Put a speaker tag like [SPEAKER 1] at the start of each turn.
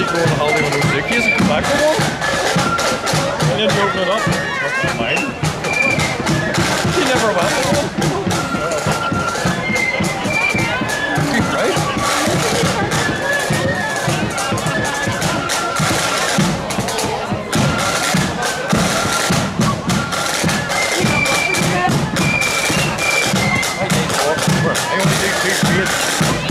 [SPEAKER 1] he go and hold him in the suitcase and come back with one. And then you open it up. That's not mine. He never went one. Right? I only do two trades.